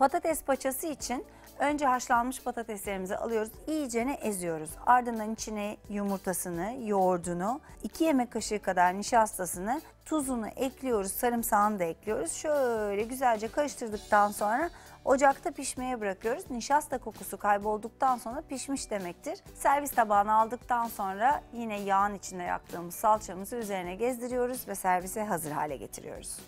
Patates paçası için önce haşlanmış patateslerimizi alıyoruz. iyicene eziyoruz. Ardından içine yumurtasını, yoğurdunu, 2 yemek kaşığı kadar nişastasını, tuzunu ekliyoruz. Sarımsağını da ekliyoruz. Şöyle güzelce karıştırdıktan sonra ocakta pişmeye bırakıyoruz. Nişasta kokusu kaybolduktan sonra pişmiş demektir. Servis tabağına aldıktan sonra yine yağın içinde yaktığımız salçamızı üzerine gezdiriyoruz ve servise hazır hale getiriyoruz.